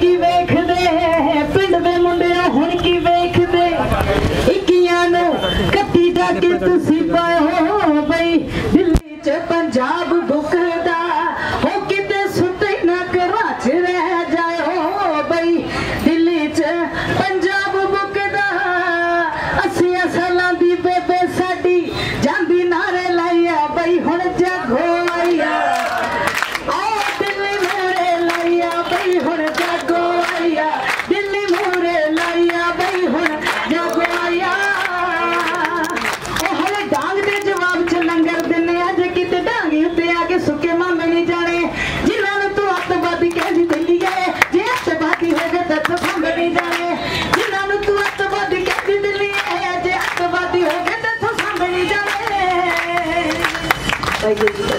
ਕੀ ਵੇਖਦੇ? ਪਿੰਡ ਦੇ ਮੁੰਡਿਆਂ ਹੁਣ ਕੀ ਵੇਖਦੇ? ਇੱਕੀਆਂ ਨੂੰ ਕੱਤੀ ਦਾ ਕੇ ਤੁਸੀਂ ਪਾਓ ਬਈ, ਦਿੱਲੀ ਚ ਪੰਜਾਬ ਕਰੀ ਜਾਵੇ ਜਿਨ੍ਹਾਂ ਨੂੰ ਤੂੰ ਅੱਤਵਾਦੀ ਕਹਿੰਦੀ ਦਿੱਲੀ ਹੈ ਜੇ ਅੱਤਵਾਦੀ ਹੋ ਗਏ ਤਾਂ ਸਾਂਭਣੀ ਜਾਵੇ। ਭਾਈ ਜੀ ਦਾ